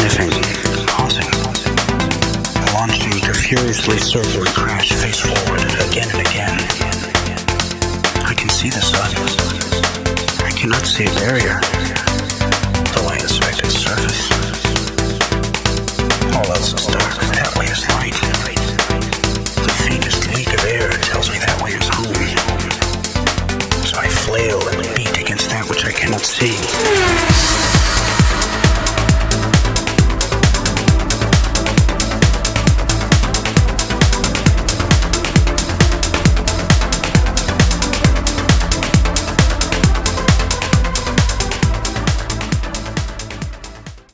sniffing, pausing, launching to furiously circle crash face forward again and again. I can see the sun. I cannot see a barrier, though I inspect its surface. All else is dark, but that way is light. The faintest leak of air tells me that way is home. So I flail and beat against that which I cannot see.